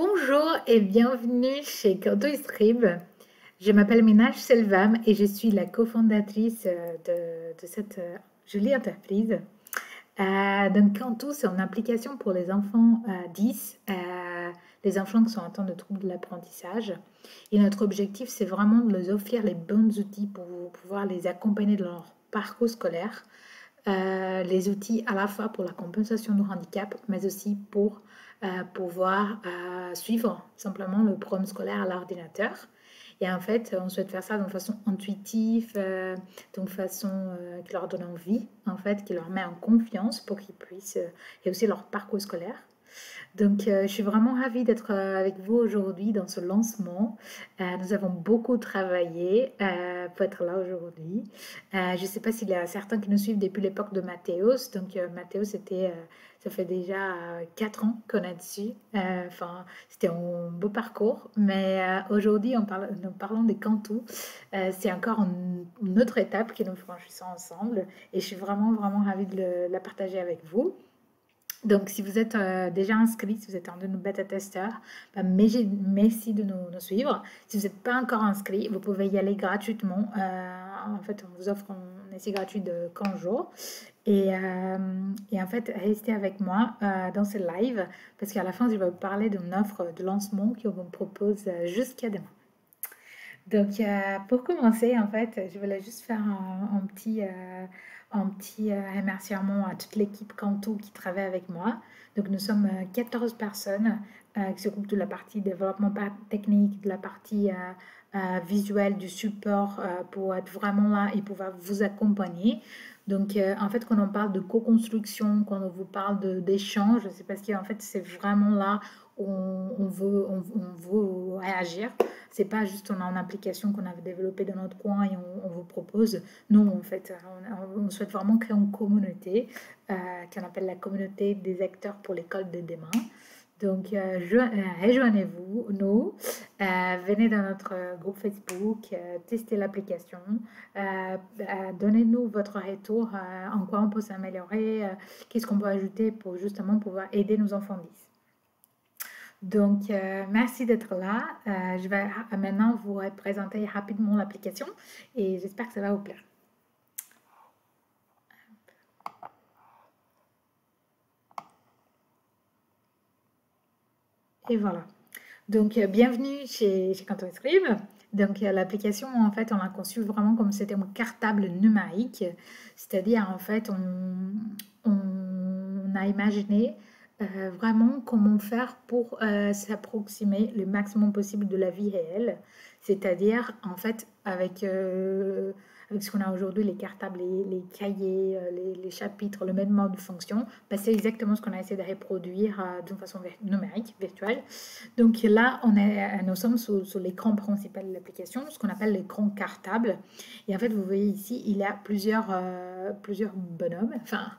Bonjour et bienvenue chez Canto Scribe. Je m'appelle Minaj Selvam et je suis la cofondatrice euh, de, cette euh, jolie entreprise. Euh, donc Canto, c'est une application pour les enfants 10, les enfants qui sont atteints de troubles de l'apprentissage. Et notre objectif, c'est vraiment de leur offrir les bons outils pour pouvoir les accompagner dans leur parcours scolaire. Les outils à la fois pour la compensation du handicap, mais aussi pour pouvoir suivre simplement le programme scolaire à l'ordinateur. Et en fait, on souhaite faire ça de façon intuitive, euh, d'une façon euh, qui leur donne envie, en fait, qui leur met en confiance pour qu'ils puissent, euh, aussi leur parcours scolaire. Donc, je suis vraiment ravie d'être avec vous aujourd'hui dans ce lancement. nous avons beaucoup travaillé pour être là aujourd'hui. je ne sais pas s'il y a certains qui nous suivent depuis l'époque de Mathéos. Donc, Mathéos, c'était ça fait déjà euh, quatre ans qu'on est dessus. Euh, enfin, c'était un beau parcours. Mais euh, aujourd'hui, parle, nous parlons des cantous. c'est encore une, autre étape que nous franchissons ensemble. Et je suis vraiment, vraiment ravie de la partager avec vous. Donc, si vous êtes déjà inscrit, si vous êtes un de nos bêta-testeurs, bah, merci de nous, suivre. Si vous n'êtes pas encore inscrit, vous pouvez y aller gratuitement. en fait, on vous offre un essai gratuit de 15 jours. Euh, et, en fait, restez avec moi euh, dans ce live parce qu'à la fin, je vais vous parler d'une offre de lancement qu'on vous propose euh, jusqu'à demain. Donc, pour commencer, en fait, je voulais juste faire un, petit, un petit remerciement à toute l'équipe Canto qui travaille avec moi. Donc, nous sommes 14 personnes qui s'occupent de la partie développement technique, de la partie visuelle, du support pour être vraiment là et pouvoir vous accompagner. Donc, euh, en fait, quand on parle de co-construction, quand on vous parle d'échange, c'est parce qu'en fait, c'est vraiment là où on, veut, on, veut réagir. C'est pas juste on a une application qu'on avait développée dans notre coin et on, vous propose. Non, en fait, on, souhaite vraiment créer une communauté euh, qu'on appelle la communauté des acteurs pour l'école de demain. Donc, euh, euh, rejoignez-vous, nous, euh, venez dans notre groupe Facebook, testez l'application, donnez-nous votre retour, en quoi on peut s'améliorer, qu'est-ce qu'on peut ajouter pour justement pouvoir aider nos enfants 10. Donc, merci d'être là. je vais maintenant vous présenter rapidement l'application et j'espère que ça va vous plaire. Et voilà. Donc, euh, bienvenue chez, chez Canton Scribe. Donc, euh, l'application, en fait, on l'a conçue vraiment comme c'était un cartable numérique. C'est-à-dire, en fait, on, a imaginé euh, vraiment comment faire pour s'approximer le maximum possible de la vie réelle. C'est-à-dire, en fait, avec avec ce qu'on a aujourd'hui, les cartables, les, cahiers, euh, les, chapitres, le même mode de fonction, ben, c'est exactement ce qu'on a essayé de reproduire euh, d'une façon numérique, virtuelle. Donc là, euh, nous sommes sur, l'écran principal de l'application, ce qu'on appelle l'écran cartable. Et en fait, vous voyez ici, il y a plusieurs, plusieurs bonhommes, enfin,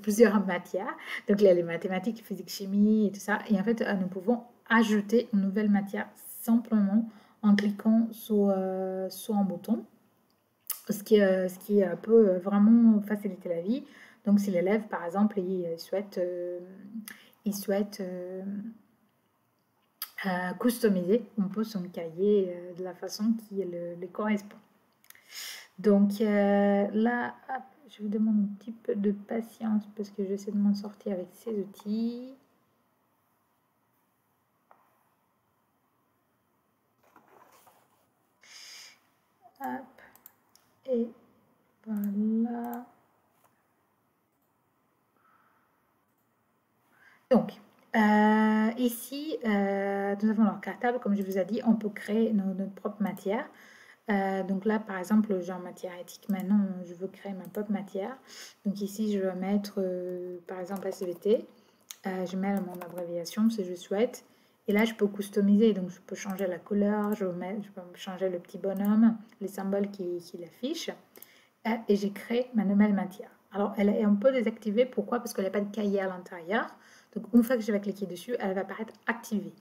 plusieurs matières. Donc a les mathématiques, physique, chimie et tout ça. Et en fait, nous pouvons ajouter une nouvelle matière simplement en cliquant sur, sur un bouton ce qui, euh, ce qui peut euh, vraiment faciliter la vie. Donc si l'élève, par exemple, il souhaite, euh, il souhaite customiser, on peut son cahier de la façon qui le, correspond. Donc là, je vous demande un petit peu de patience parce que j'essaie de m'en sortir avec ces outils. Hop. Et voilà. Donc, euh, ici, euh, nous avons leur cartable. Comme je vous ai dit, on peut créer notre propre matière. Euh, donc là, par exemple, genre matière éthique, maintenant, je veux créer ma propre matière. Donc ici, je vais mettre, par exemple, SVT. je mets mon abréviation si je souhaite. Et là, je peux customiser, donc je peux changer la couleur, je, peux changer le petit bonhomme, les symboles qui, qui l'affichent. Et j'ai créé ma nouvelle matière. Alors, elle est un peu désactivée. Pourquoi? Parce qu'elle n'a pas de cahier à l'intérieur. Donc, une fois que je vais cliquer dessus, elle va apparaître activée.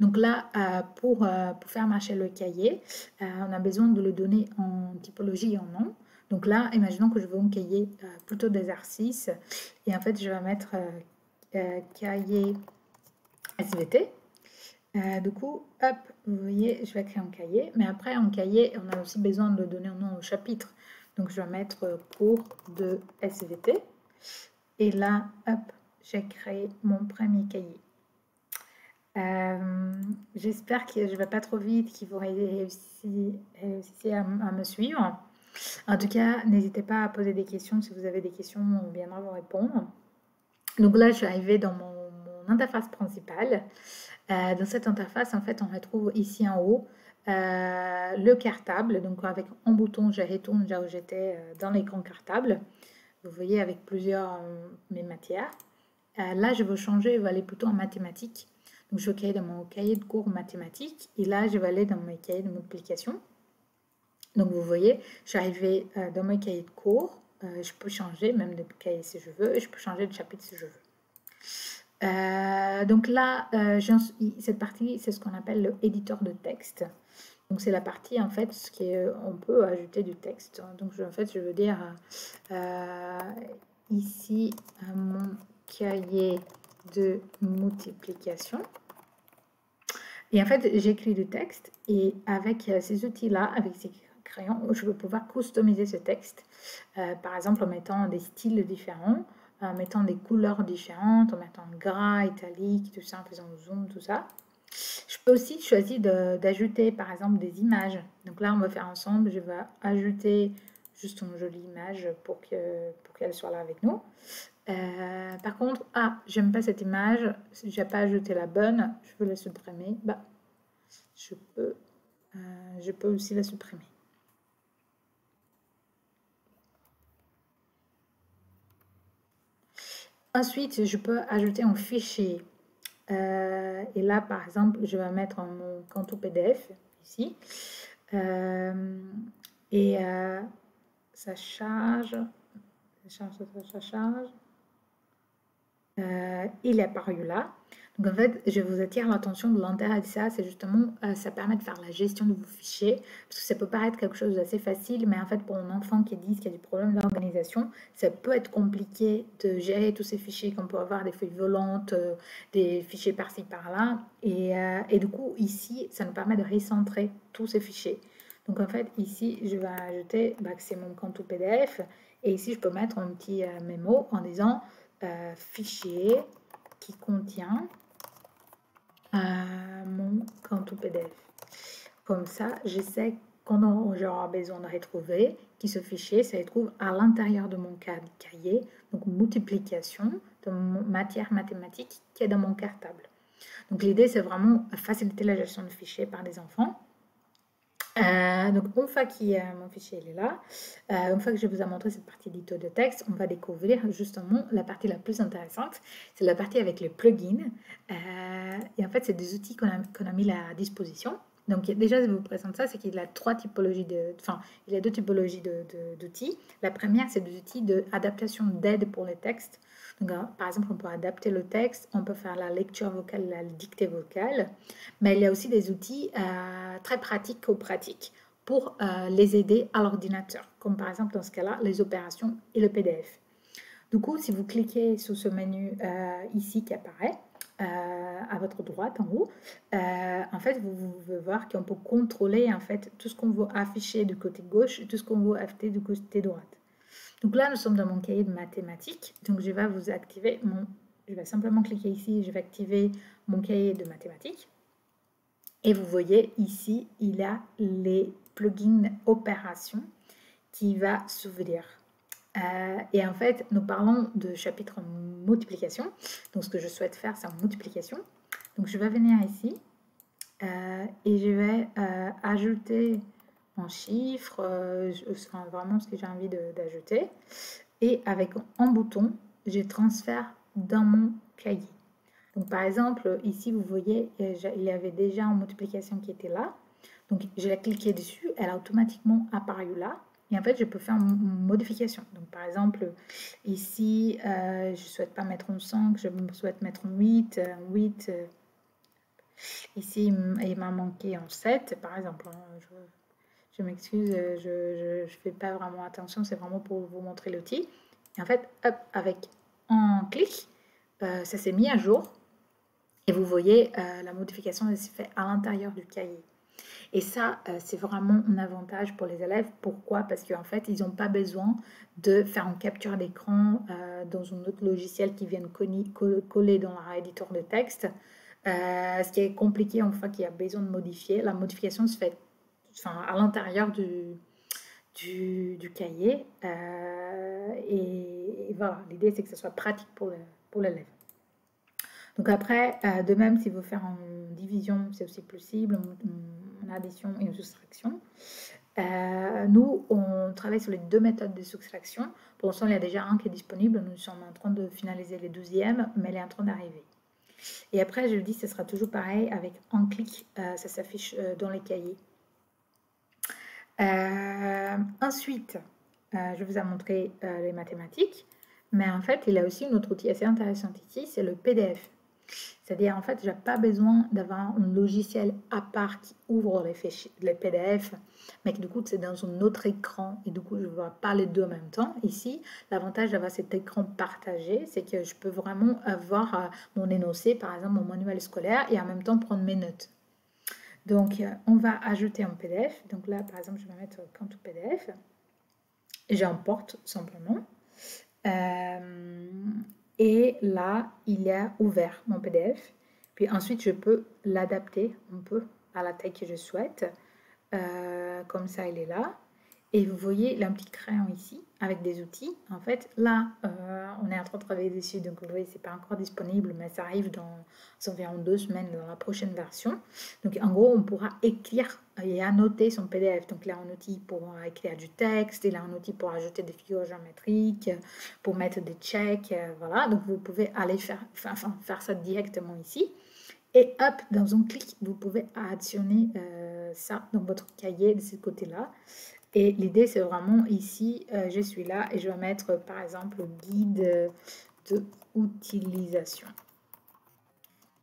Donc là, euh, pour, euh, pour, faire marcher le cahier, euh, on a besoin de le donner en typologie et en nom. Donc là, imaginons que je veux un cahier plutôt d'exercice. Et en fait, je vais mettre cahier SVT. Euh, du coup, hop, vous voyez, je vais créer un cahier. Mais après, en cahier, on a aussi besoin de donner un nom au chapitre. Donc, je vais mettre cours de SVT. Et là, hop, j'ai créé mon premier cahier. Euh, j'espère que je ne vais pas trop vite, qu'ils vont réussir, à, à, me suivre. En tout cas, n'hésitez pas à poser des questions. Si vous avez des questions, on viendra vous répondre. Donc là, je suis arrivée dans mon, interface principale. Euh, dans cette interface, en fait, on retrouve ici en haut euh, le cartable. Donc avec un bouton, je retourne là où j'étais dans l'écran cartable. Vous voyez avec plusieurs mes matières. là, je veux changer, je vais aller plutôt en mathématiques. Donc, je vais créer dans mon cahier de cours mathématiques. Et là, je vais aller dans mon cahier de multiplication. Donc, vous voyez, je suis arrivée euh, dans mon cahier de cours. Euh, je peux changer même de cahier si je veux. Et je peux changer de chapitre si je veux. Euh, donc là, cette partie, c'est ce qu'on appelle le éditeur de texte. Donc c'est la partie en fait ce qui on peut ajouter du texte. Donc en fait je veux dire ici mon cahier de multiplication. Et en fait, j'écris du texte et avec euh, ces outils-là, avec ces crayons, je vais pouvoir customiser ce texte. Euh, par exemple, en mettant des styles différents, en mettant des couleurs différentes, en mettant gras, italique, tout ça, en faisant zoom, tout ça. Je peux aussi choisir d'ajouter, par exemple, des images. Donc là, on va faire ensemble. Je vais ajouter juste une jolie image pour qu'elle pour soit là avec nous. Euh, par contre, ah, j'aime pas cette image, si j'ai pas ajouté la bonne, je veux la supprimer. Bah, je peux, euh, je peux aussi la supprimer. Ensuite, je peux ajouter un fichier. Euh, et là, par exemple, je vais mettre mon compte PDF ici. et ça charge, ça charge, ça charge. Euh, il est apparu là. Donc en fait, je vous attire l'attention de l'intérêt de ça, c'est justement, euh, ça permet de faire la gestion de vos fichiers, parce que ça peut paraître quelque chose d'assez facile, mais en fait pour un enfant qui dit qu'il y a des problèmes d'organisation, ça peut être compliqué de gérer tous ces fichiers, qu'on peut avoir des feuilles volantes, euh, des fichiers par-ci par-là, et, et, du coup ici, ça nous permet de recentrer tous ces fichiers. Donc en fait ici, je vais ajouter bah, que c'est mon compte PDF, et ici je peux mettre un petit mémo en disant euh, fichier qui contient euh, mon compte PDF. Comme ça, je sais quand j'aurai besoin de retrouver, qui ce fichier se retrouve à l'intérieur de mon cahier, donc multiplication de matière mathématique qui est dans mon cartable. Donc l'idée, c'est vraiment faciliter la gestion de fichiers par les enfants. Euh, donc, une fois que mon fichier est là, euh, une fois que je vous ai montré cette partie d'édito de texte, on va découvrir justement la partie la plus intéressante. C'est la partie avec les plugins. Euh, et en fait, c'est des outils qu'on a, mis à disposition. Donc, déjà, je vous présente ça, c'est qu'il a trois typologies de, enfin, il a deux typologies d'outils. La première, c'est des outils d'adaptation d'aide pour les textes. Par exemple, on peut adapter le texte, on peut faire la lecture vocale, la dictée vocale, mais il y a aussi des outils euh, très pratiques ou pratiques pour euh, les aider à l'ordinateur, comme par exemple dans ce cas-là, les opérations et le PDF. Du coup, si vous cliquez sur ce menu euh, ici qui apparaît, à votre droite en haut, en fait, vous, vous voir qu'on peut contrôler en fait tout ce qu'on veut afficher du côté gauche et tout ce qu'on veut afficher du côté droite. Donc là, nous sommes dans mon cahier de mathématiques. Donc je vais vous activer mon... Je vais simplement cliquer ici, je vais activer mon cahier de mathématiques. Et vous voyez ici, il a les plugins opérations qui va s'ouvrir. Euh, et en fait, nous parlons de chapitre multiplication. Donc ce que je souhaite faire, c'est en multiplication. Donc je vais venir ici euh, et je vais euh, ajouter en chiffres, euh, enfin, vraiment ce que j'ai envie d'ajouter. Et avec un bouton, je transfère dans mon cahier. Donc par exemple, ici vous voyez, il y avait déjà une multiplication qui était là. Donc je l'ai cliqué dessus, elle a automatiquement apparu là. Et en fait, je peux faire une modification. Donc par exemple, ici, euh, je ne souhaite pas mettre un 5, je souhaite mettre un 8. 8 euh, ici, il m'a manqué un 7, par exemple. Hein, je m'excuse, euh, je ne fais pas vraiment attention, c'est vraiment pour vous montrer l'outil. Et en fait, hop, avec un clic, euh, ça s'est mis à jour. Et vous voyez, la modification se fait à l'intérieur du cahier. Et ça, c'est vraiment un avantage pour les élèves. Pourquoi? Parce qu'en fait, ils n'ont pas besoin de faire une capture d'écran dans un autre logiciel qui vienne coller dans leur éditeur de texte. ce qui est compliqué en fait qu'il y a besoin de modifier. La modification se fait enfin, à l'intérieur du, du, cahier. Euh, et, voilà, l'idée c'est que ce soit pratique pour l'élève. Donc après, euh, de même, si vous faire en division, c'est aussi possible, en, addition et en soustraction. Euh, nous, on travaille sur les deux méthodes de soustraction. Pour l'instant, il y a déjà un qui est disponible. Nous sommes en train de finaliser les douzièmes, mais elle est en train d'arriver. Et après, je le dis, ce sera toujours pareil avec un clic, ça s'affiche dans les cahiers. Euh, ensuite, euh, je vous ai montré euh, les mathématiques, mais en fait, il y a aussi un autre outil assez intéressant ici, c'est le PDF. C'est-à-dire, en fait, je n'ai pas besoin d'avoir un logiciel à part qui ouvre les, fichiers, les PDF, mais que du coup, c'est dans un autre écran et du coup, je ne vois pas les deux en même temps. Ici, l'avantage d'avoir cet écran partagé, c'est que je peux vraiment avoir mon énoncé, par exemple, mon manuel scolaire et en même temps prendre mes notes. Donc, euh, on va ajouter un PDF. Donc là, par exemple, je vais mettre compte au PDF. J'importe simplement. Euh, et là, il est ouvert mon PDF. Puis ensuite, je peux l'adapter un peu à la taille que je souhaite. Euh, comme ça, il est là. Et vous voyez, un petit crayon ici avec des outils. En fait, là, euh, on est en train de travailler dessus, donc vous voyez, c'est pas encore disponible, mais ça arrive dans environ deux semaines dans la prochaine version. Donc, en gros, on pourra écrire et annoter son PDF. Donc, là, un outil pour écrire du texte, il a un outil pour ajouter des figures géométriques, pour mettre des checks, euh, voilà. Donc, vous pouvez aller faire, faire ça directement ici. Et hop, dans un clic, vous pouvez additionner euh, ça dans votre cahier de ce côté-là. Et l'idée, c'est vraiment ici, euh, je suis là et je vais mettre par exemple guide de utilisation.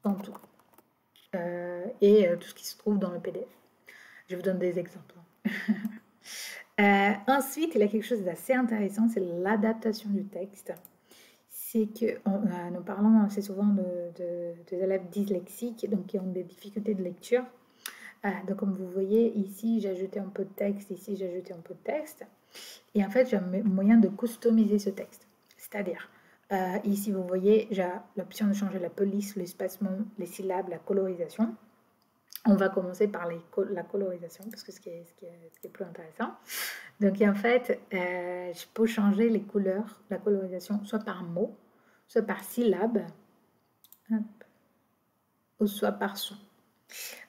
tout. Euh, et euh, tout ce qui se trouve dans le PDF. Je vous donne des exemples. ensuite, il y a quelque chose d'assez intéressant, c'est l'adaptation du texte. C'est que nous parlons assez souvent de, des élèves dyslexiques, donc qui ont des difficultés de lecture. Ah, donc comme vous voyez, ici j'ai ajouté un peu de texte, ici j'ai ajouté un peu de texte. Et en fait, j'ai un moyen de customiser ce texte. C'est-à-dire, euh, ici vous voyez, j'ai l'option de changer la police, l'espacement, les syllabes, la colorisation. On va commencer par la colorisation, parce que ce qui, est, ce, qui est, plus intéressant. Donc en fait, euh, je peux changer les couleurs, la colorisation, soit par mot, soit par syllabe, ou soit par son.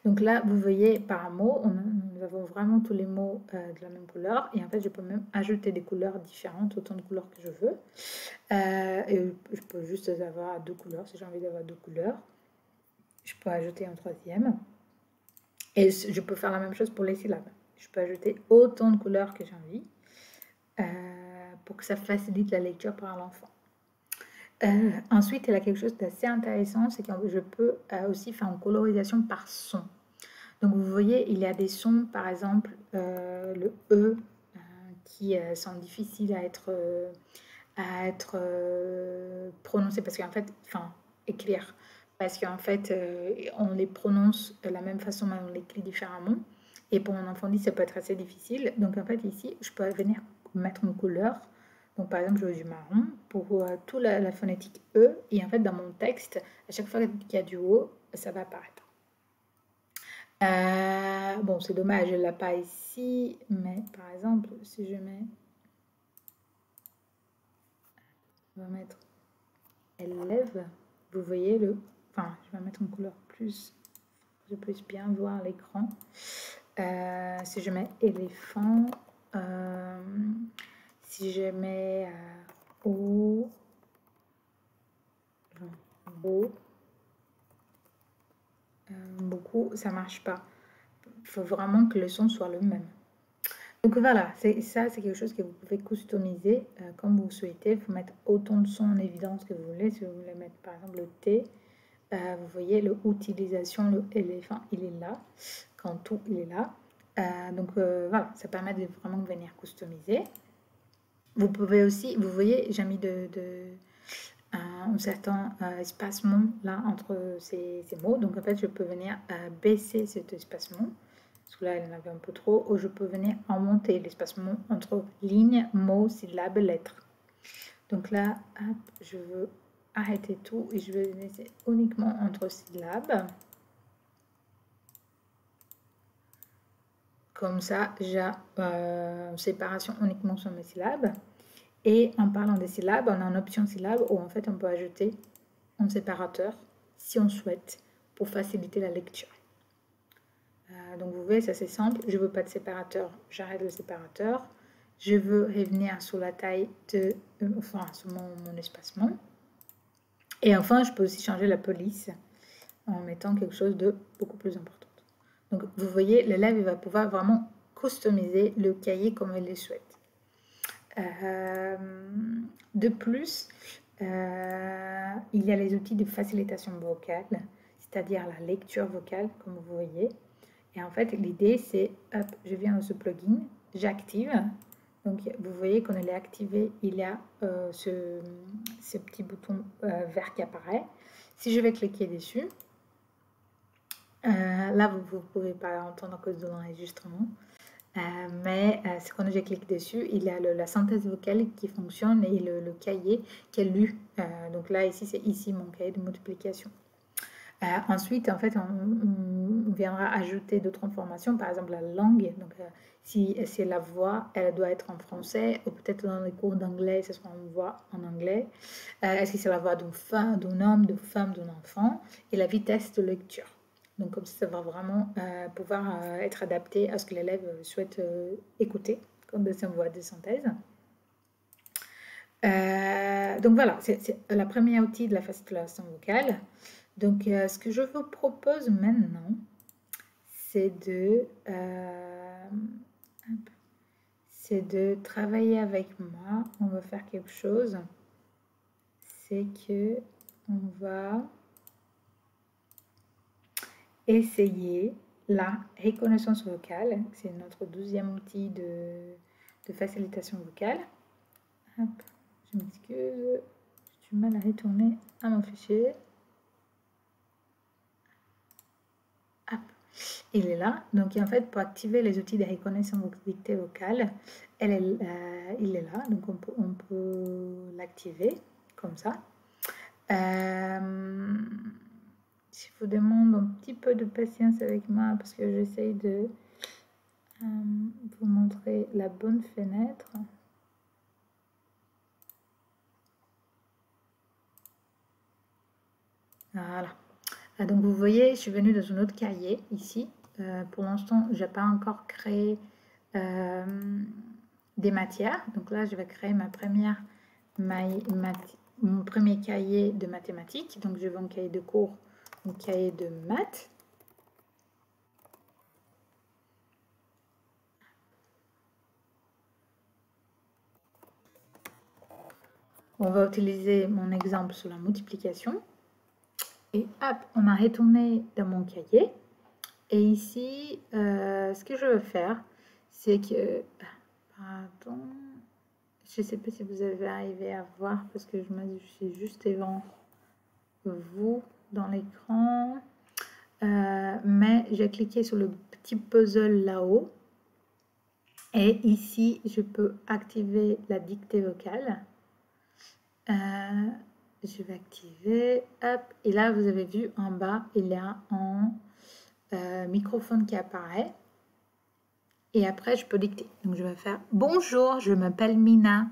Donc là, vous voyez par mot, nous avons vraiment tous les mots euh, de la même couleur. Et en fait, je peux même ajouter des couleurs différentes, autant de couleurs que je veux. Euh, et je peux juste avoir deux couleurs, si j'ai envie d'avoir deux couleurs. Je peux ajouter un troisième. Et je peux faire la même chose pour les syllabes. Je peux ajouter autant de couleurs que j'ai envie euh, pour que ça facilite la lecture par l'enfant. Euh, ensuite, il y a quelque chose d'assez intéressant, c'est que je peux euh, aussi faire une colorisation par son. Donc vous voyez, il y a des sons, par exemple euh, le E, qui sont difficiles à être, à être prononcés, parce qu'en fait, enfin, écrire, parce qu'en fait, on les prononce de la même façon, mais on les écrit différemment. Et pour un enfant dit, ça peut être assez difficile. Donc en fait, ici, je peux venir mettre une couleur donc, par exemple, je veux du marron pour euh, toute la, phonétique E. Et en fait, dans mon texte, à chaque fois qu'il y a du O, ça va apparaître. Euh, bon, c'est dommage, je ne l'ai pas ici. Mais par exemple, si je mets... On va mettre élève. Vous voyez le... Enfin, je vais mettre une couleur plus... Je puisse bien voir l'écran. Euh, si je mets éléphant... Euh, si je mets euh, O, O, euh, beaucoup, ça marche pas. Il faut vraiment que le son soit le même. Donc voilà, ça c'est quelque chose que vous pouvez customiser euh, comme vous souhaitez. Vous mettre autant de sons en évidence que vous voulez. Si vous voulez mettre par exemple le T, vous voyez l'utilisation, le éléphant, il est là. Quand tout, il est là. donc voilà, ça permet de vraiment venir customiser. Vous pouvez aussi, vous voyez, j'ai mis de, un certain espacement là entre ces, mots. Donc en fait, je peux venir baisser cet espacement. Parce que là, il y en avait un peu trop. Ou je peux venir augmenter l'espacement entre lignes, mots, syllabes, lettres. Donc là, je veux arrêter tout et je vais laisser uniquement entre syllabes. Comme ça, j'ai euh, séparation uniquement sur mes syllabes. Et en parlant des syllabes, on a une option syllabes où en fait on peut ajouter un séparateur si on souhaite pour faciliter la lecture. Euh, donc vous voyez, ça c'est simple. Je veux pas de séparateur, j'arrête le séparateur. Je veux revenir sur la taille de, euh, enfin sur mon espacement. Et enfin, je peux aussi changer la police en mettant quelque chose de beaucoup plus important. Donc, vous voyez, l'élève va pouvoir vraiment customiser le cahier comme il le souhaite. Euh, de plus, euh, il y a les outils de facilitation vocale, c'est-à-dire la lecture vocale, comme vous voyez. Et en fait, l'idée, c'est, hop, je viens dans ce plugin, j'active donc, vous voyez, elle est activée, il y a euh, ce, petit bouton vert qui apparaît. Si je vais cliquer dessus, euh, là, vous ne pouvez pas entendre à cause de l'enregistrement. mais quand j'ai cliqué dessus, il y a la synthèse vocale qui fonctionne et le, cahier qui est lu. donc là, ici, c'est ici mon cahier de multiplication. ensuite, en fait, on, viendra ajouter d'autres informations, par exemple la langue. Donc, si c'est la voix, elle doit être en français, ou peut-être dans les cours d'anglais, ce sera une voix en anglais. Euh, est-ce que c'est la voix d'un homme, d'une femme, d'un enfant? Et la vitesse de lecture. Donc comme ça, ça va vraiment euh, pouvoir euh, être adapté à ce que l'élève souhaite écouter, comme une voix de synthèse. donc voilà, c'est la première outil de la facilitation vocale. Donc ce que je vous propose maintenant, c'est de c'est de travailler avec moi. On va faire quelque chose. C'est que on va essayer la reconnaissance vocale. C'est notre douzième outil de, facilitation vocale. je m'excuse, j'ai du mal à retourner à mon fichier. il est là. Donc, en fait, pour activer les outils de reconnaissance dictée vocale, euh, il est là. Donc, on peut, l'activer comme ça. Euh, je vous demande un petit peu de patience avec moi parce que j'essaye de euh, vous montrer la bonne fenêtre. Voilà. Ah, donc vous voyez, je suis venue dans un autre cahier ici. Euh, pour l'instant, je n'ai pas encore créé euh, des matières. Donc là, je vais créer ma première, mon premier cahier de mathématiques. Donc je vais un cahier de cours, un cahier de maths. On va utiliser mon exemple sur la multiplication. Et hop, on a retourné dans mon cahier. Et ici, euh, ce que je veux faire, c'est que... Pardon. Je ne sais pas si vous avez arrivé à voir parce que je suis juste devant vous dans l'écran. Euh, mais j'ai cliqué sur le petit puzzle là-haut. Et ici, je peux activer la dictée vocale. Euh, je vais activer, hop, et là vous avez vu en bas, il y a un euh, microphone qui apparaît. Et après, je peux dicter. Donc, je vais faire Bonjour, je m'appelle Mina.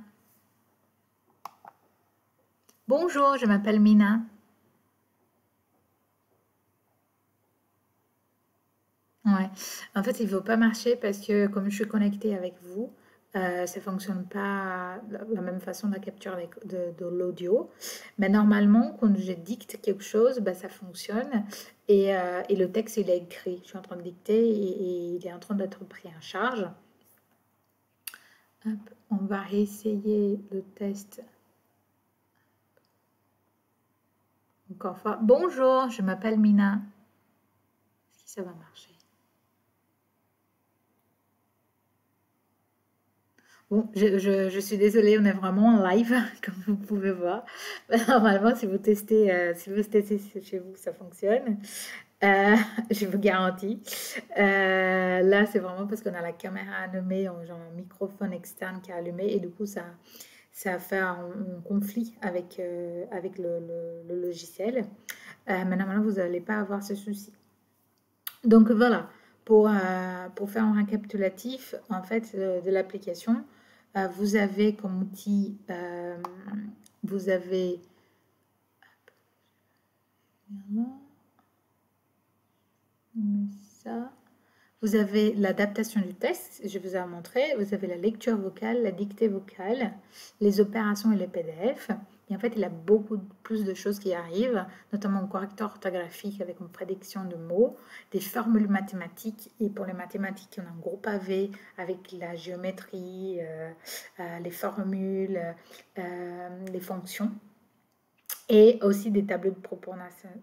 Bonjour, je m'appelle Mina. Ouais. En fait, il ne faut pas marcher parce que comme je suis connectée avec vous, euh, ça ne fonctionne pas de la même façon la capture de, l'audio. Mais normalement, quand je dicte quelque chose, bah, ça fonctionne. Et, euh, et, le texte, il est écrit. Je suis en train de dicter et, il est en train d'être pris en charge. on va réessayer le test. Encore fois. Bonjour, je m'appelle Mina. Est-ce que ça va marcher? Bon, je, suis désolée, on est vraiment en live, comme vous pouvez voir. Normalement, si vous testez, euh, si vous testez chez vous, ça fonctionne. Euh, je vous garantis. Euh, là, c'est vraiment parce qu'on a la caméra allumée, genre un microphone externe qui est allumé, et du coup, ça, ça fait un, conflit avec, avec le, logiciel. mais normalement, vous n'allez pas avoir ce souci. Donc voilà, pour, pour faire un récapitulatif en fait de l'application, vous avez comme outil, euh, vous avez ça. Vous avez l'adaptation du texte, je vous ai montré. Vous avez la lecture vocale, la dictée vocale, les opérations et les PDF. Et en fait, il a beaucoup plus de choses qui arrivent, notamment un correcteur orthographique avec une prédiction de mots, des formules mathématiques. Et pour les mathématiques, on a un gros pavé avec la géométrie, euh, euh, les formules, euh, les fonctions. Et aussi des tableaux de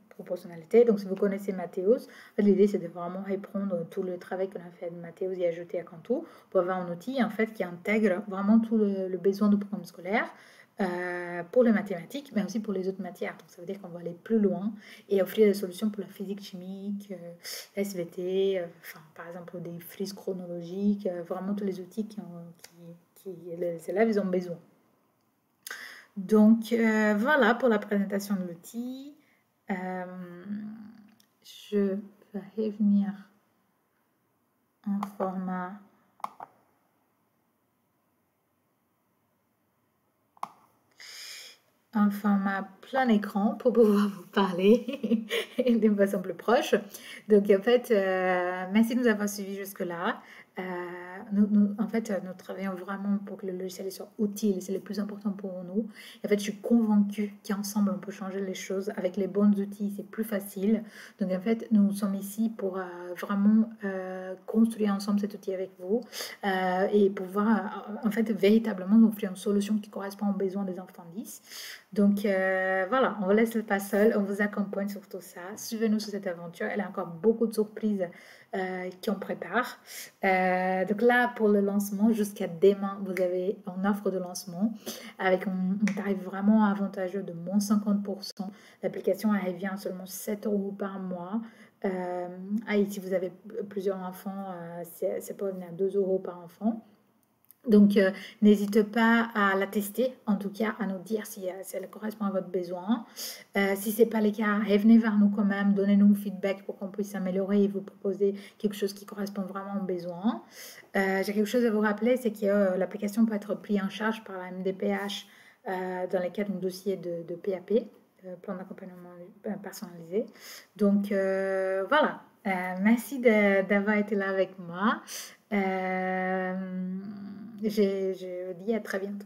proportionnalité. Donc, si vous connaissez Mathéos, l'idée c'est de vraiment reprendre tout le travail qu'on a fait de Mathéos et ajouter à Canto pour avoir un outil en fait qui intègre vraiment tout le besoin du programme scolaire euh, pour les mathématiques, mais aussi pour les autres matières. Donc ça veut dire qu'on va aller plus loin et offrir des solutions pour la physique chimique, euh, SVT, euh, par exemple des frises chronologiques, vraiment tous les outils qui, les élèves ont besoin. Donc voilà pour la présentation de l'outil. je vais revenir en format un format plein écran pour pouvoir vous parler d'une façon plus proche. Donc en fait, euh, merci de nous avoir suivis jusque-là. Euh, en fait, nous travaillons vraiment pour que le logiciel soit utile, c'est le plus important pour nous. en fait, je suis convaincue qu'ensemble, on peut changer les choses. Avec les bons outils, c'est plus facile. Donc, en fait, nous sommes ici pour euh, vraiment euh, construire ensemble cet outil avec vous et pouvoir, en fait, véritablement offrir une solution qui correspond aux besoins des enfants 10. Donc, voilà, on vous laisse pas seul, on vous accompagne sur tout ça. Suivez-nous sur cette aventure. Elle a encore beaucoup de surprises euh, qu'on prépare. Euh, donc là, pour le lancement, jusqu'à demain, vous avez une offre de lancement avec un, tarif vraiment avantageux de moins 50%. L'application revient seulement 7 euros par mois. Euh, ah, et si vous avez plusieurs enfants, euh, ça peut venir à 2 euros par enfant. Donc, euh, n'hésitez pas à la tester, en tout cas à nous dire si, euh, elle correspond à votre besoin. Euh, si ce n'est pas le cas, revenez vers nous quand même, donnez-nous un feedback pour qu'on puisse améliorer et vous proposer quelque chose qui correspond vraiment aux besoins. J'ai quelque chose à vous rappeler, c'est que l'application peut être prise en charge par la MDPH dans le cadre d'un dossier de, de PAP, plan d'accompagnement personnalisé. Donc, voilà. merci d'avoir été là avec moi. Je, vous dis à très bientôt.